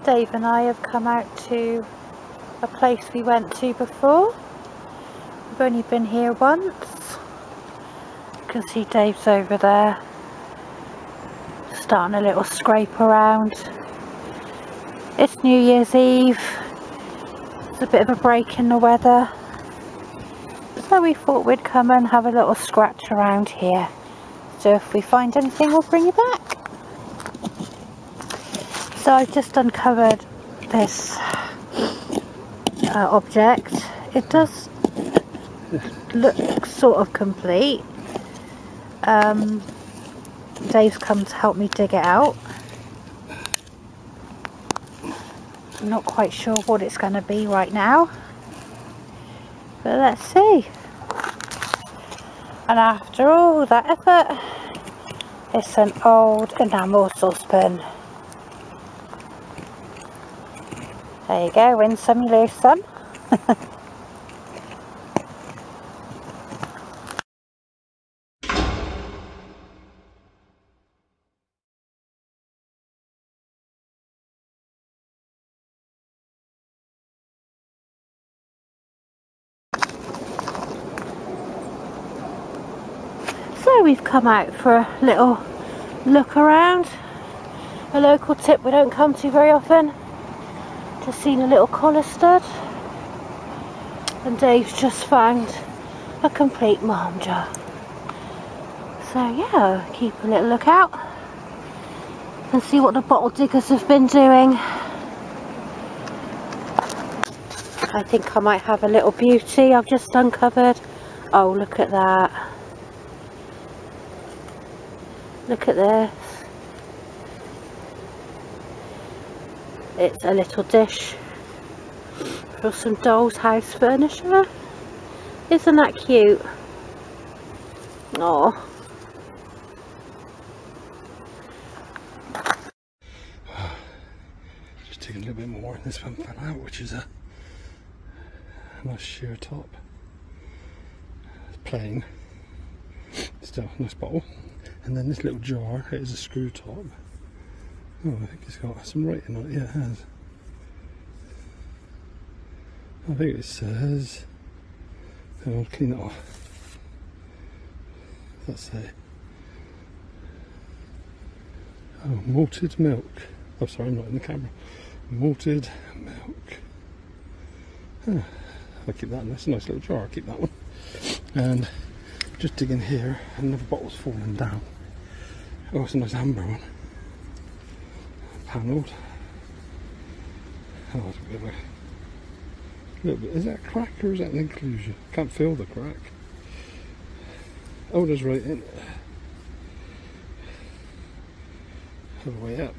Dave and I have come out to a place we went to before. We've only been here once. You can see Dave's over there starting a little scrape around. It's New Year's Eve. It's a bit of a break in the weather. So we thought we'd come and have a little scratch around here. So if we find anything we'll bring you back. So I've just uncovered this uh, object. It does look sort of complete. Um, Dave's come to help me dig it out. I'm not quite sure what it's going to be right now. But let's see. And after all that effort, it's an old enamel saucepan. There you go, win some, you lose some. so we've come out for a little look around. A local tip we don't come to very often. Just seen a little collar stud. And Dave's just found a complete marm jar. So yeah, keep a little look out and see what the bottle diggers have been doing. I think I might have a little beauty I've just uncovered. Oh, look at that. Look at this. It's a little dish for some doll's house furniture. Isn't that cute? Oh. Just taking a little bit more, and this one fell out, which is a nice sheer top. It's plain. Still nice bottle. And then this little jar it is a screw top. Oh, I think it's got some writing on it. Yeah, it has. I think it says. I'll clean it off. That's it. Oh, malted milk. Oh, sorry, I'm not in the camera. Malted milk. I'll keep that. That's a nice little jar. I'll keep that one. And just digging here, and another bottle's fallen down. Oh, it's a nice amber one. Panelled. Oh, a bit of a little bit. Is that crack or is that an inclusion? Can't feel the crack. Oh, there's right in. All the way up.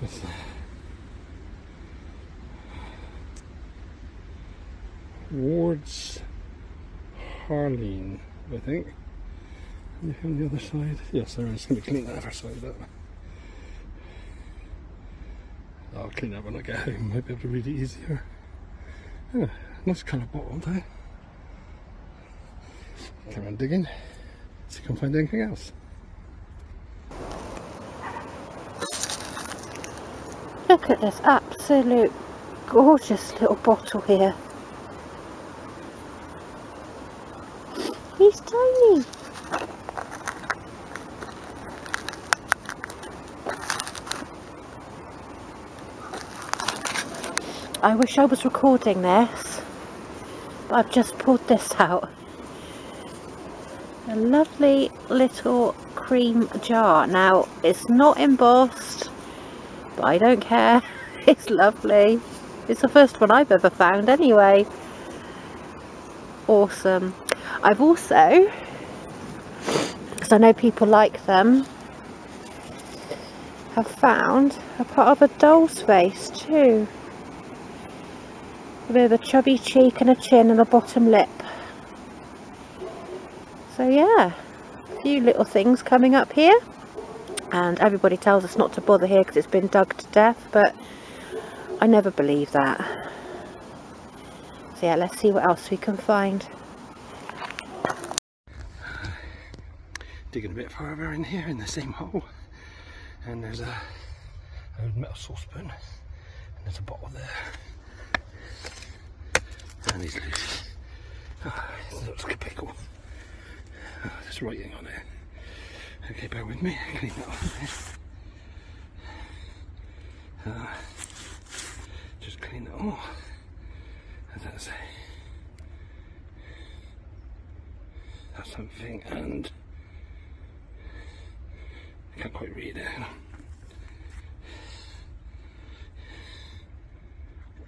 What's? Ward's Harlene, I think. And on the other side. Yes, there is. Let me clean that other side up. I'll clean that when I get home. Might be able to read it easier. Yeah, nice colour bottle there. Come on digging. See if I can find anything else. Look at this absolute gorgeous little bottle here. He's tiny. I wish I was recording this, but I've just pulled this out. A lovely little cream jar. Now, it's not embossed, but I don't care. It's lovely. It's the first one I've ever found anyway. Awesome. I've also, because I know people like them, have found a part of a doll's face too. A of a chubby cheek and a chin and a bottom lip. So yeah, a few little things coming up here. And everybody tells us not to bother here because it's been dug to death, but I never believe that. So yeah, let's see what else we can find. Digging a bit further in here in the same hole. And there's a, old metal saucepan. And there's a bottle there. And he's loose. Ah, it looks like a pickle. Ah, there's writing on it. Okay, bear with me. Clean that off. Ah, just clean it off. As I say. That's something and I can't quite read it.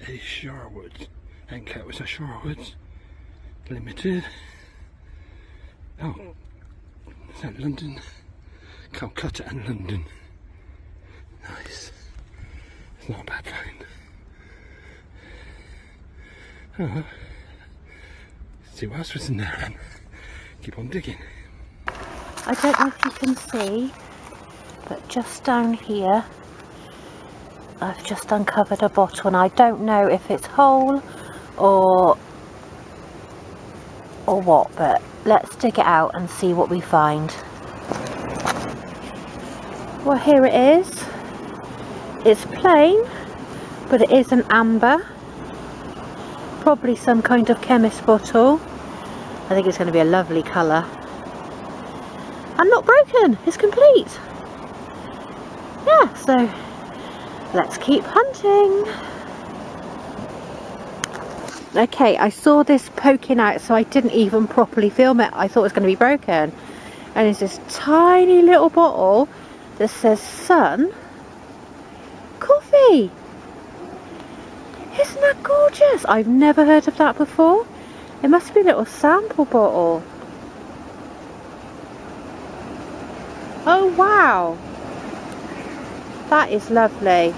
A Sharwood. And it was a Sharwood Limited. Oh, is that London? Calcutta and London. Nice. It's not a bad find. Uh-huh. See what else was in there then. Keep on digging. I don't know if you can see, but just down here, I've just uncovered a bottle and I don't know if it's whole or or what, but let's dig it out and see what we find. Well, here it is. It's plain, but it is an amber. Probably some kind of chemist bottle. I think it's going to be a lovely colour. And not broken, it's complete. Yeah, so let's keep hunting. Okay, I saw this poking out so I didn't even properly film it. I thought it was going to be broken. And it's this tiny little bottle that says Sun Coffee. Isn't that gorgeous? I've never heard of that before. It must be a little sample bottle. Oh wow. That is lovely.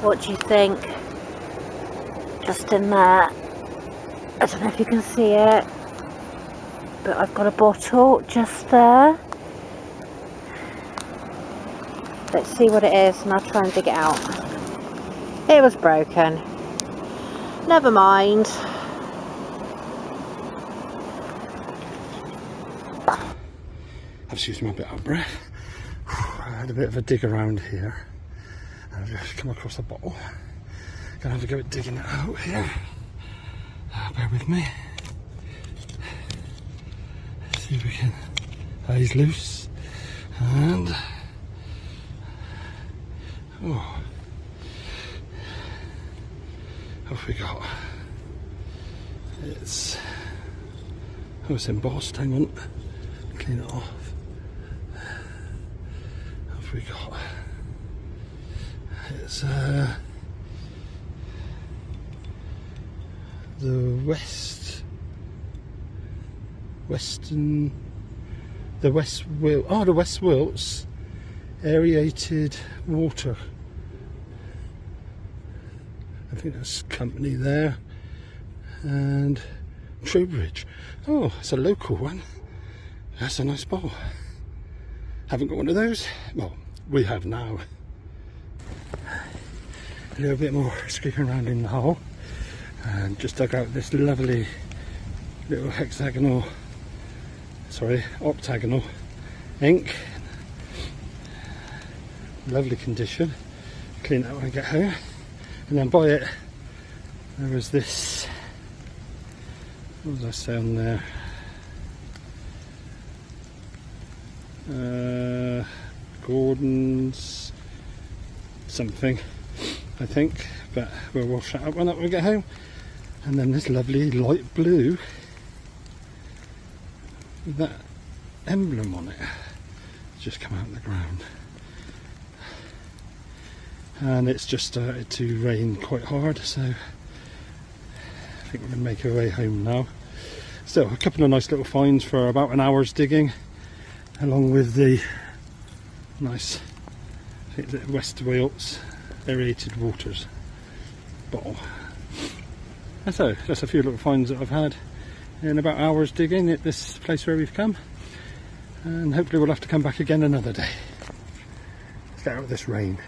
What do you think? Just in there. I don't know if you can see it. But I've got a bottle just there. Let's see what it is and I'll try and dig it out. It was broken. Never mind. I've me a bit of breath. I had a bit of a dig around here. I've come across a bottle. Gonna have to go at digging it out here. Uh, bear with me. See if we can. Uh, he's loose. And. Oh. What have we got? It's. Oh, it's embossed. Hang on. Clean it off. What have we got? Uh, the West Western the West Wil oh the West Wilts aerated water. I think that's company there and Trowbridge. Oh, it's a local one. That's a nice bottle. Haven't got one of those. Well, we have now. A little bit more scraping around in the hole and just dug out this lovely little hexagonal, sorry, octagonal ink. Lovely condition. Clean that when I get home. And then by it, there was this, what was I say on there? uh, Gordon's something, I think. But we'll, we'll shut up when we get home. And then this lovely light blue with that emblem on it just come out of the ground. And it's just started to rain quite hard, so I think we're to make our way home now. Still, a couple of nice little finds for about an hour's digging along with the nice West Wilts aerated waters bottle. And so that's a few little finds that I've had in about hours digging at this place where we've come and hopefully we'll have to come back again another day. Let's get out of this rain.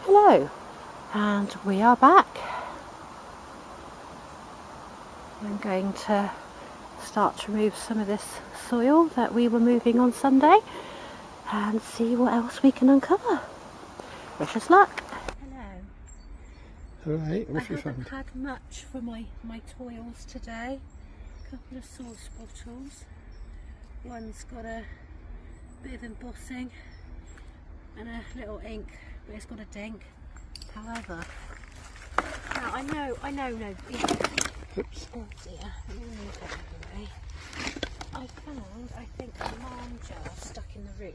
Hello and we are back. I'm going to start to remove some of this soil that we were moving on Sunday and see what else we can uncover. Wish us luck. Hello. Alright, I have haven't found? had much for my, my toils today. A couple of sauce bottles. One's got a bit of embossing and a little ink, but it's got a dink. However, now I know, I know, no. Oops. Oh dear, let me move that out of the way. I found, I think, a lime jar stuck in the roof.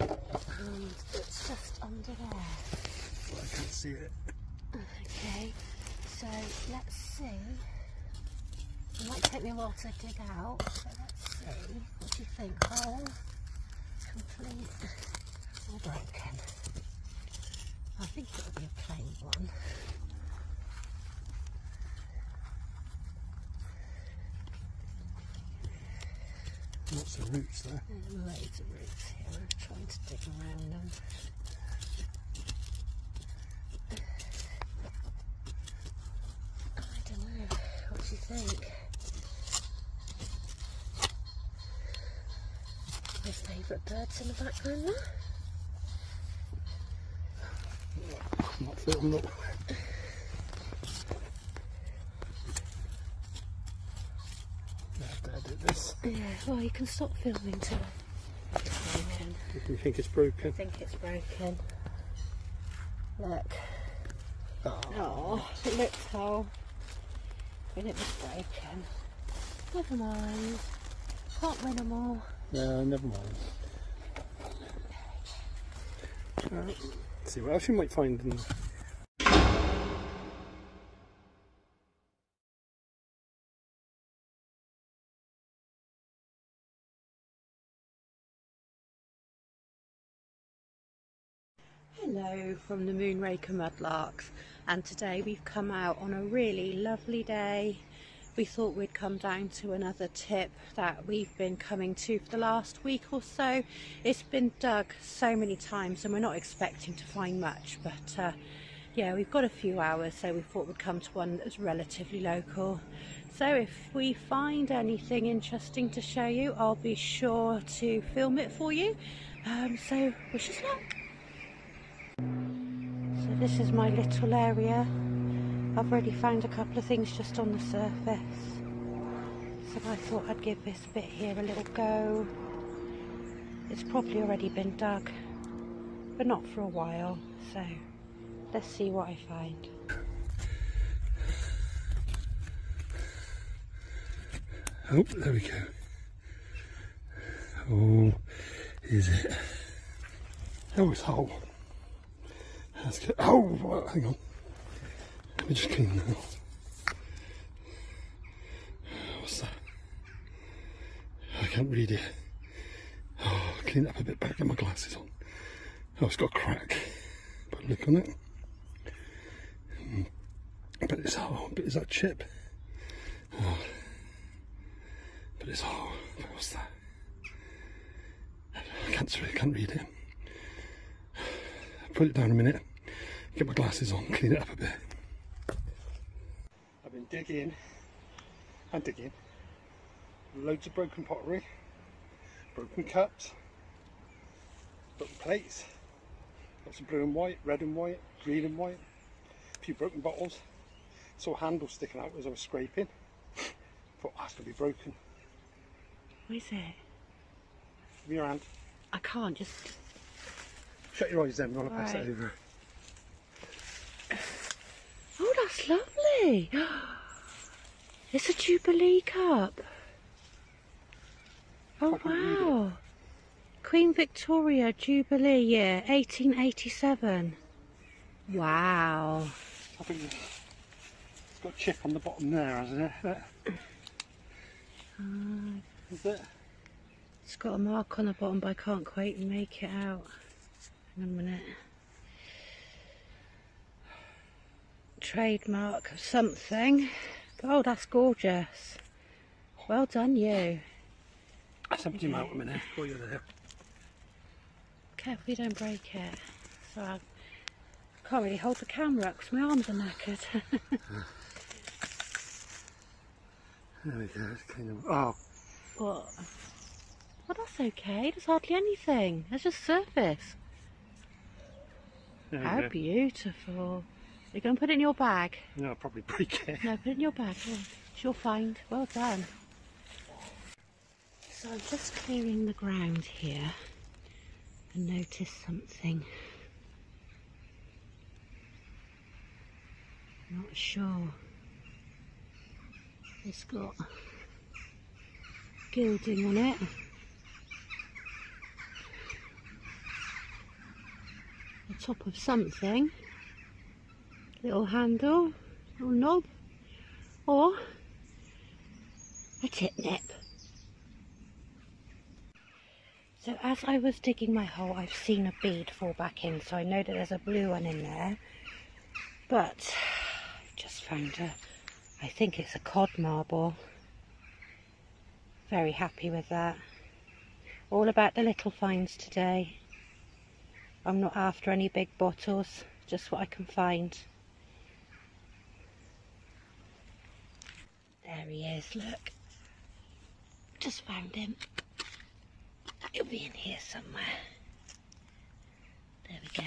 And it's just under there. I can't see it. Okay, so let's see. It might take me a while to dig out, but let's see. What do you think? Whole, complete, or broken? I think it'll be a plain one. Lots of roots there. Loads of roots here. I'm trying to dig around them. I don't know. What do you think? My favourite birds in the background there. Not filmed up. Have to this. Yeah, well, you can stop filming till it's broken. You think it's broken? I think it's broken. Look. Oh, Oh, it looks whole. And it was broken. Never mind. Can't win them all. no, never mind. Uh, see what else you might find in from the Moonraker Mudlarks and today we've come out on a really lovely day. We thought we'd come down to another tip that we've been coming to for the last week or so. It's been dug so many times and we're not expecting to find much but uh, yeah we've got a few hours so we thought we'd come to one that's relatively local. So if we find anything interesting to show you I'll be sure to film it for you. Um, so wish us luck. This is my little area. I've already found a couple of things just on the surface. So I thought I'd give this bit here a little go. It's probably already been dug, but not for a while. So let's see what I find. Oh, there we go. Oh, is it? Oh, it's whole. That's good. Oh, hang on. Let me just clean that off. What's that? I can't read it. Oh, clean it up a bit back, get my glasses on. Oh, it's got a crack. Put a look on it. Mm. But it's oh, but is that chip? Oh. But it's oh, what's that? I can't I can't read it. Put it down a minute. Get my glasses on, clean it up a bit. I've been digging and digging. Loads of broken pottery, broken cups, broken plates, lots of blue and white, red and white, green and white, a few broken bottles. Saw a handle sticking out as I was scraping. Thought that's to be broken. What is it? Give me your hand. I can't just. Shut your eyes then, we want to pass Right. it over. Oh, that's lovely. It's a Jubilee cup. Oh I can't read it. wow. Queen Victoria Jubilee year 1887. Wow. I think it's got a chip on the bottom there, hasn't it? That- uh, Is it? It's got a mark on the bottom, but I can't quite make it out. Hang on a minute. Trademark of something. Oh, that's gorgeous. Well done, you. That's empty them out a minute while you're there. Careful you don't break it. So I can't really hold the camera up because my arms are knackered. There we go. It's kind of. Oh, What? Well, that's okay. There's hardly anything. There's just surface. How go. beautiful. You're going to put it in your bag? No, I'll probably break it. No, put it in your bag. Oh, it's your find. Well done. So I'm just clearing the ground here and notice something. Not sure. It's got gilding on it. The top of something. Little handle, little knob, or a tip nip. So as I was digging my hole, I've seen a bead fall back in, so I know that there's a blue one in there. But I just found a, I think it's a Codd marble. Very happy with that. All about the little finds today. I'm not after any big bottles, just what I can find. There he is, look. Just found him. He'll be in here somewhere. There we go.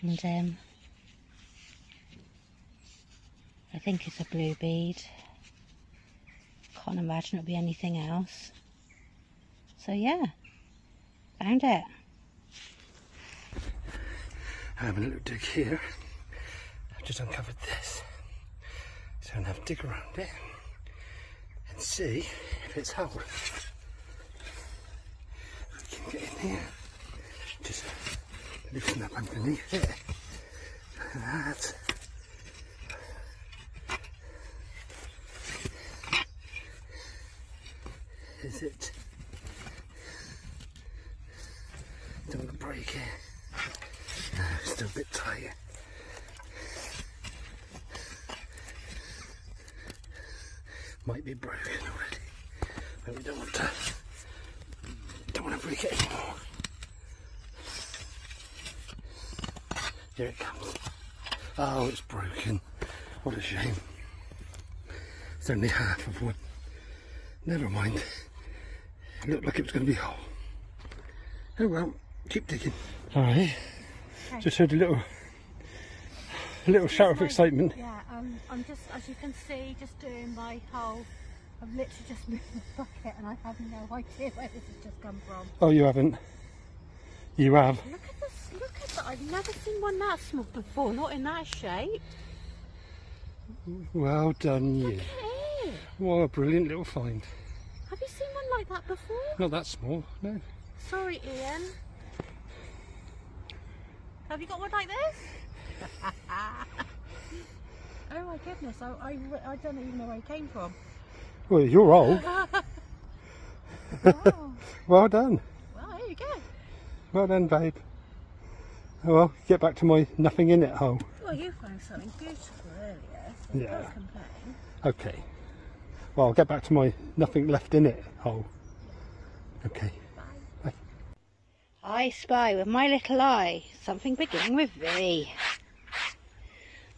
And um, I think it's a blue bead. Can't imagine it'll be anything else. So yeah, found it. Having a little dig here. I've just uncovered this. So I'm to have a dig around it and see if it's held. We can get in here. Just loosen up underneath it. Like that. Is it? Don't want to break it. No, it's still a bit tight. Might be broken already. But we don't want to don't want to break it anymore. Here it comes. Oh, it's broken. What a shame. It's only half of one. Never mind. It looked like it was going to be whole. Oh well, keep digging. Alright. Just heard a little a little shout of excitement. Yeah, um, I'm just, as you can see, just doing my hole. I've literally just moved the bucket and I have no idea where this has just come from. Oh you haven't. You have. Look at this, look at that. I've never seen one that small before, not in that shape. Well done you. Look at. What a brilliant little find. Have you seen one like that before? Not that small, no. Sorry, Ian. Have you got one like this? oh my goodness, I, I, I don't even know where it came from. Well you're old. Well done. well, there you go. Well done, babe. Oh well, get back to my nothing in it hole. Well, you found something beautiful earlier, so Yeah. Okay. Well, I'll get back to my nothing left in it hole. Okay. I spy with my little eye something beginning with V.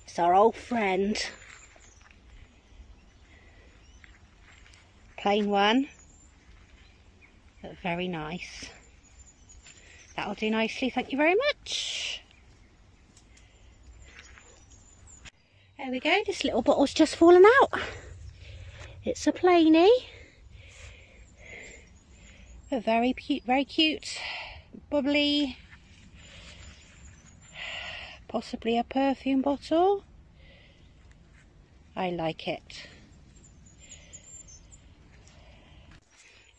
It's our old friend. Plain one, but very nice. That'll do nicely, thank you very much. There we go, this little bottle's just fallen out. It's a plainy. A very cute, very cute bubbly, possibly a perfume bottle. I like it.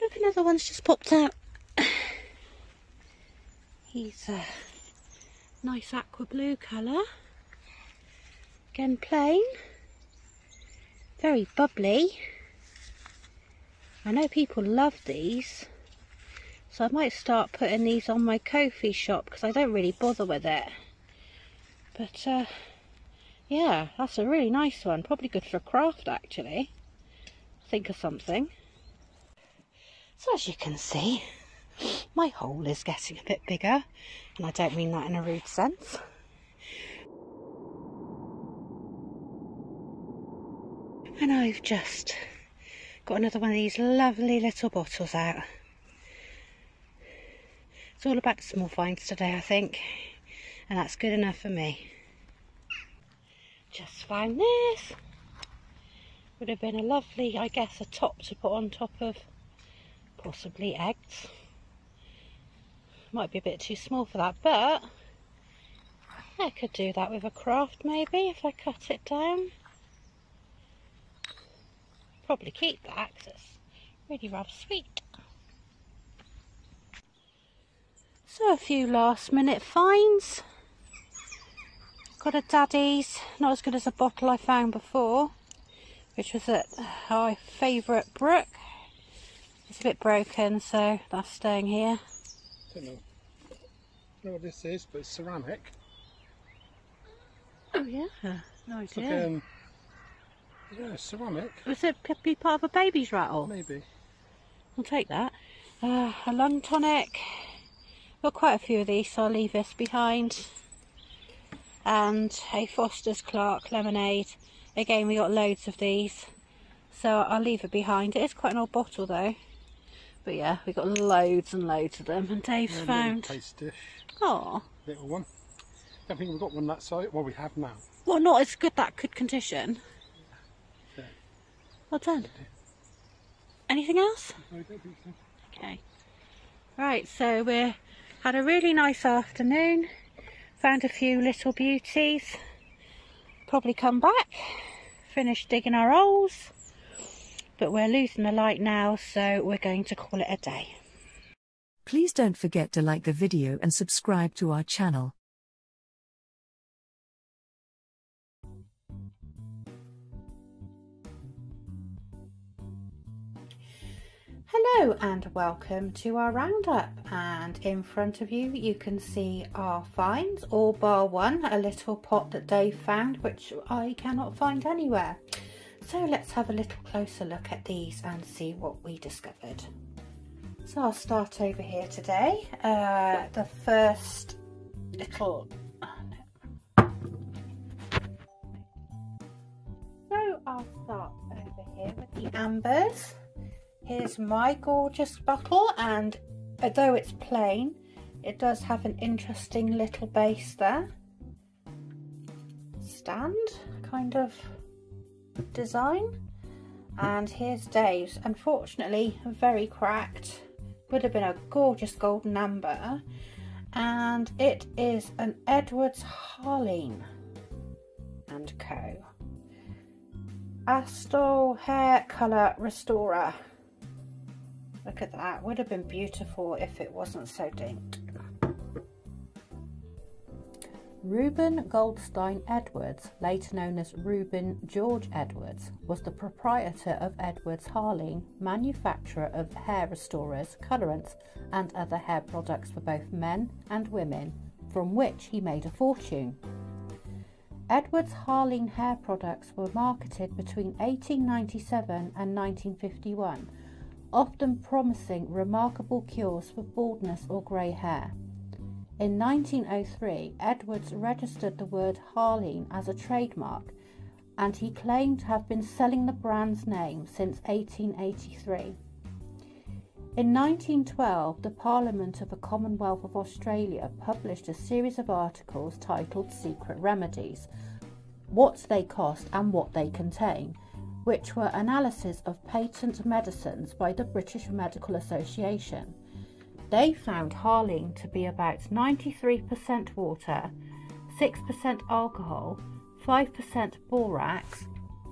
Look, another one's just popped out. He's a nice aqua blue colour. Again, plain. Very bubbly. I know people love these. So I might start putting these on my Kofi shop because I don't really bother with it. But uh, yeah, that's a really nice one. Probably good for craft actually. Think of something. So as you can see, my hole is getting a bit bigger. And I don't mean that in a rude sense. And I've just got another one of these lovely little bottles out. It's all about small finds today, I think. And that's good enough for me. Just found this. Would have been a lovely, I guess, a top to put on top of possibly eggs. Might be a bit too small for that, but I could do that with a craft maybe if I cut it down. Probably keep that because it's really rather sweet. So a few last minute finds. Got a Daddies, not as good as a bottle I found before, which was at our favourite brook. It's a bit broken, so that's staying here. Don't know. Don't know what this is, but it's ceramic. Oh yeah, no It's like idea. um, yeah, ceramic. Was it p- be part of a baby's rattle? Maybe. I'll take that. Uh, a lung tonic. Got quite a few of these, so I'll leave this behind. And a Foster's Clark lemonade. Again, we got loads of these, so I'll leave it behind. It is quite an old bottle though. But yeah, we got loads and loads of them. And Dave's Yeah, found. taste dish, Oh, little one. Don't think we've got one that size. Well, we have now. well, not as good that good condition. Yeah. Well done. Anything else? No, I don't think so. Okay. Right, so we had a really nice afternoon. Found a few little beauties. Probably come back, finish digging our holes. But we're losing the light now, so we're going to call it a day. Please don't forget to like the video and subscribe to our channel. Hello and welcome to our roundup. And in front of you, you can see our finds, all bar one, a little pot that Dave found, which I cannot find anywhere. So let's have a little closer look at these and see what we discovered. So I'll start over here today. Uh, the first little. So I'll start over here with the ambers. Here's my gorgeous bottle and although it's plain, it does have an interesting little base there. Stand kind of design. And here's Dave's, unfortunately very cracked. Would have been a gorgeous golden amber. And it is an Edwards Harlene and Co. Astol Hair Colour Restorer. Look at that, would have been beautiful if it wasn't so dinked. Reuben Goldstein Edwards, later known as Reuben George Edwards, was the proprietor of Edwards Harlene, manufacturer of hair restorers, colourants, and other hair products for both men and women, from which he made a fortune. Edwards Harlene hair products were marketed between 1897 and 1951 often promising remarkable cures for baldness or grey hair. In 1903, Edwards registered the word Harlene as a trademark and he claimed to have been selling the brand's name since 1883. In 1912, the Parliament of the Commonwealth of Australia published a series of articles titled Secret Remedies What They Cost and What They Contain which were analyses of patent medicines by the British Medical Association. They found Harlene to be about 93% water, 6% alcohol, 5% borax,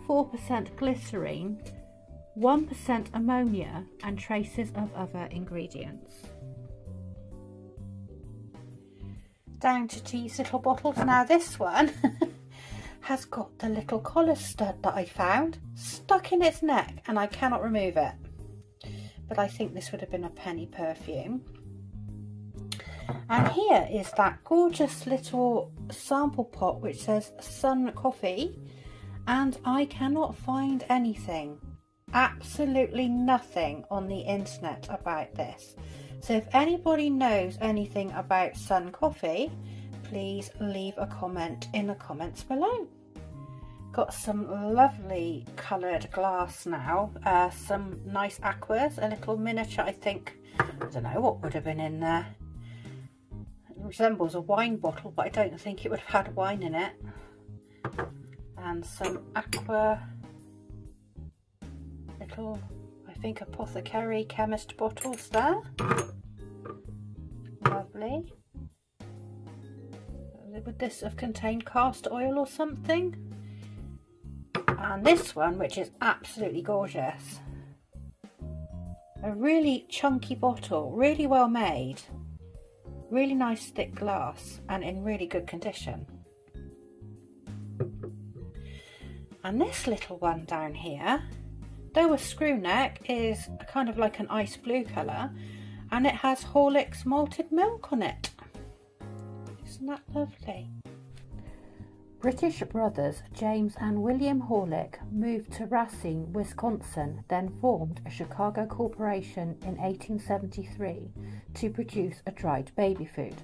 4% glycerine, 1% ammonia, and traces of other ingredients. Down to these little bottles. Now, this one has got the little collar stud that I found stuck in its neck and I cannot remove it. But I think this would have been a penny perfume. And here is that gorgeous little sample pot which says Sun Coffee and I cannot find anything, absolutely nothing on the internet about this. So if anybody knows anything about Sun Coffee, please leave a comment in the comments below. Got some lovely coloured glass now, uh, some nice aquas, a little miniature, I think, I don't know what would have been in there. It resembles a wine bottle, but I don't think it would have had wine in it. And some aqua, little, I think, apothecary chemist bottles there. Lovely. Would this have contained cast oil or something? And this one, which is absolutely gorgeous. A really chunky bottle, really well made. Really nice thick glass and in really good condition. And this little one down here, though a screw neck, is kind of like an ice blue colour and it has Horlicks malted milk on it. Isn't that lovely? British brothers James and William Horlick moved to Racine, Wisconsin, then formed a Chicago corporation in 1873 to produce a dried baby food.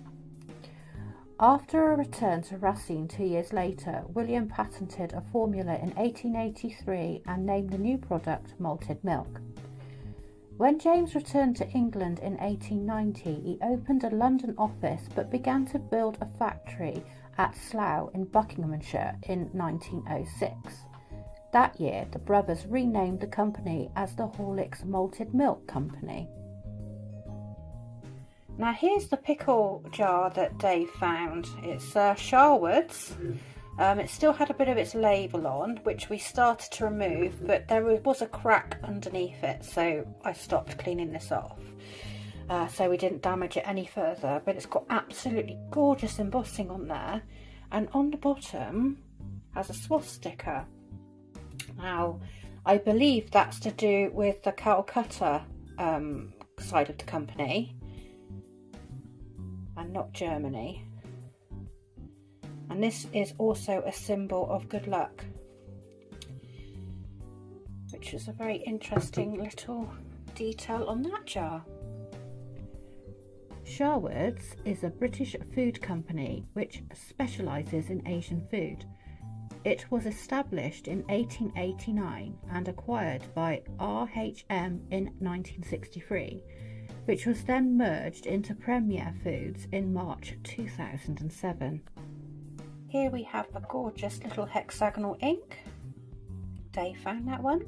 After a return to Racine two years later, William patented a formula in 1883 and named the new product malted milk. When James returned to England in 1890, he opened a London office but began to build a factory at Slough in Buckinghamshire in 1906. That year, the brothers renamed the company as the Horlicks Malted Milk Company. Now here's the pickle jar that Dave found. It's uh, Sharwood's um, it still had a bit of its label on, which we started to remove, but there was a crack underneath it, so I stopped cleaning this off. Uh, so we didn't damage it any further, but it's got absolutely gorgeous embossing on there. And on the bottom has a swastika. Now, I believe that's to do with the Calcutta um, side of the company and not Germany and this is also a symbol of good luck which is a very interesting little detail on that jar. Sharwood's is a British food company which specialises in Asian food. It was established in 1889 and acquired by RHM in 1963, which was then merged into Premier Foods in March 2007. Here we have a gorgeous little hexagonal ink. Dave found that one.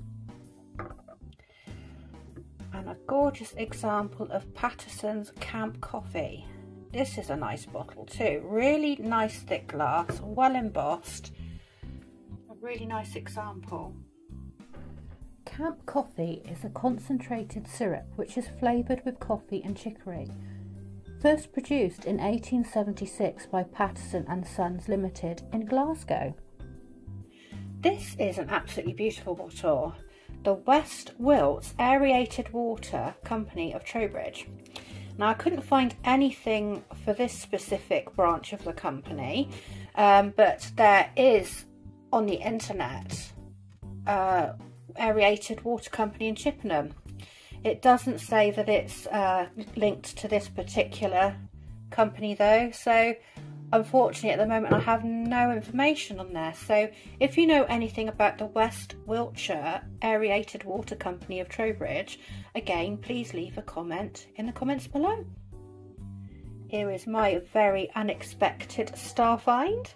And a gorgeous example of Paterson's Camp Coffee. This is a nice bottle too. Really nice thick glass, well embossed. A really nice example. Camp Coffee is a concentrated syrup which is flavoured with coffee and chicory first produced in 1876 by Patterson and Sons Limited in Glasgow. This is an absolutely beautiful bottle. The West Wilts Aerated Water Company of Trowbridge. Now I couldn't find anything for this specific branch of the company, um, but there is on the internet uh, Aerated Water Company in Chippenham it doesn't say that it's uh, linked to this particular company though, so unfortunately at the moment I have no information on there. So if you know anything about the West Wiltshire Aerated Water Company of Trowbridge, again please leave a comment in the comments below. Here is my very unexpected star find.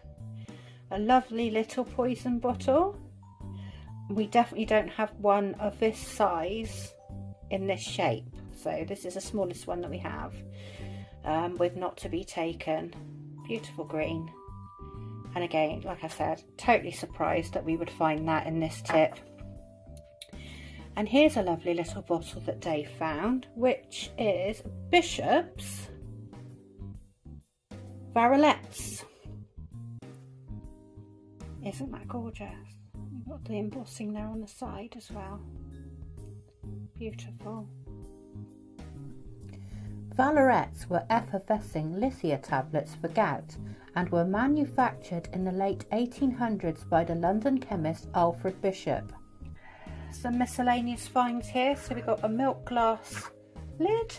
A lovely little poison bottle. We definitely don't have one of this size in this shape. So this is the smallest one that we have um, with not to be taken. Beautiful green. And again, like I said, totally surprised that we would find that in this tip. And here's a lovely little bottle that Dave found, which is Bishop's Varalettes. Isn't that gorgeous? You've got the embossing there on the side as well. Beautiful. Varalettes were effervescing lithia tablets for gout and were manufactured in the late 1800s by the London chemist Alfred Bishop. Some miscellaneous finds here. So we've got a milk glass lid,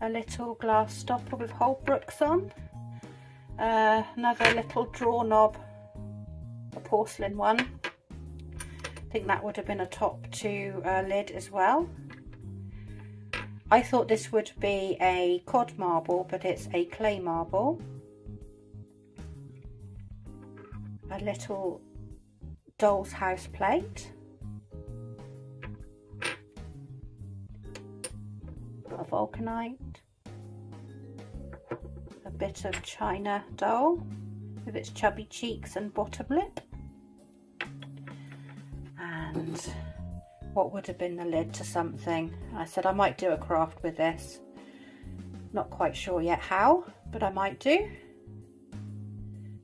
a little glass stopper with Holbrooks on, uh, another little drawer knob a porcelain one. I think that would have been a top two uh, lid as well. I thought this would be a Codd marble, but it's a clay marble. A little doll's house plate. A vulcanite. A bit of china doll with its chubby cheeks and bottom lip. And what would have been the lid to something. I said I might do a craft with this. Not quite sure yet how, but I might do.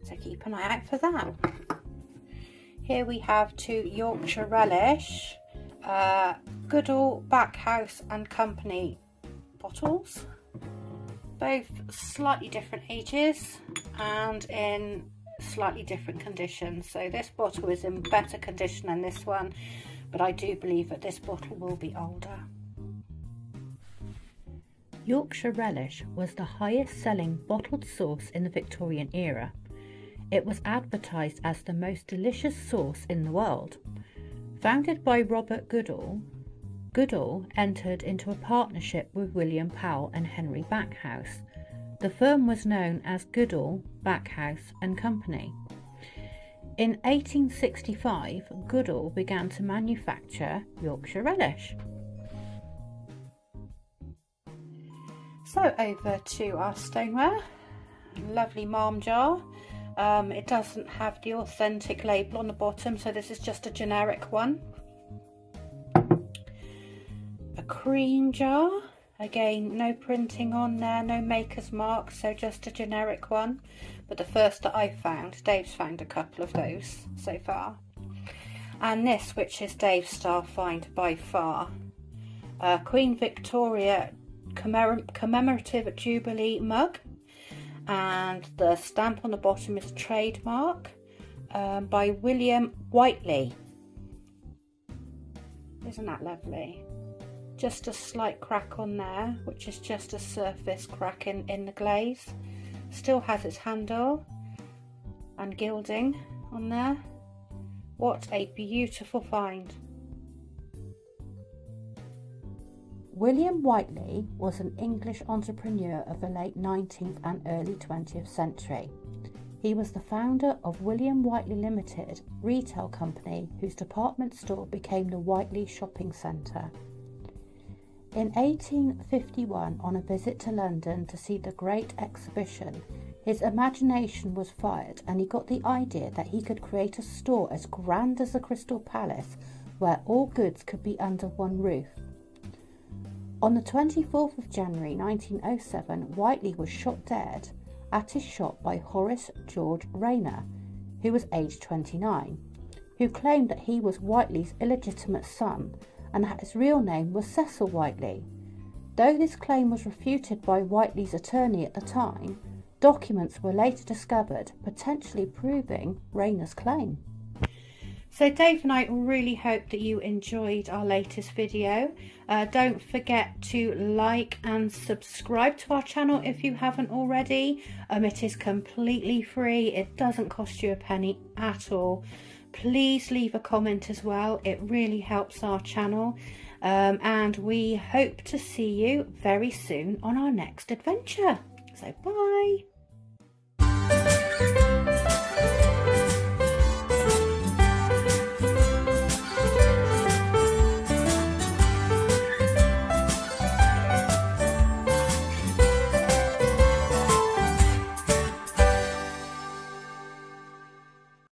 So keep an eye out for that. Here we have two Yorkshire Relish, uh, Goodall Backhouse and Company bottles. Both slightly different ages and in slightly different conditions. So this bottle is in better condition than this one but I do believe that this bottle will be older. Yorkshire Relish was the highest selling bottled sauce in the Victorian era. It was advertised as the most delicious sauce in the world. Founded by Robert Goodall, Goodall entered into a partnership with William Powell and Henry Backhouse. The firm was known as Goodall, Backhouse and Company. In 1865, Goodall began to manufacture Yorkshire relish. So over to our stoneware, lovely marm jar. Um, it doesn't have the authentic label on the bottom, so this is just a generic one. A cream jar, again no printing on there, no maker's mark, so just a generic one but the first that I found, Dave's found a couple of those so far. And this, which is Dave's star find by far, uh, Queen Victoria commemor commemorative Jubilee mug. And the stamp on the bottom is trademark um, by William Whiteley. Isn't that lovely? Just a slight crack on there, which is just a surface crack in, in the glaze still has its handle and gilding on there. What a beautiful find. William Whiteley was an English entrepreneur of the late 19th and early 20th century. He was the founder of William Whiteley Limited retail company whose department store became the Whiteley Shopping Centre. In 1851, on a visit to London to see the Great Exhibition, his imagination was fired and he got the idea that he could create a store as grand as the Crystal Palace where all goods could be under one roof. On the 24th of January 1907, Whiteley was shot dead at his shop by Horace George Rayner, who was aged 29, who claimed that he was Whiteley's illegitimate son and that his real name was Cecil Whiteley. Though this claim was refuted by Whiteley's attorney at the time, documents were later discovered, potentially proving Rayner's claim. So Dave and I really hope that you enjoyed our latest video. Uh, don't forget to like and subscribe to our channel if you haven't already. Um, it is completely free. It doesn't cost you a penny at all please leave a comment as well. It really helps our channel. Um, and we hope to see you very soon on our next adventure. So bye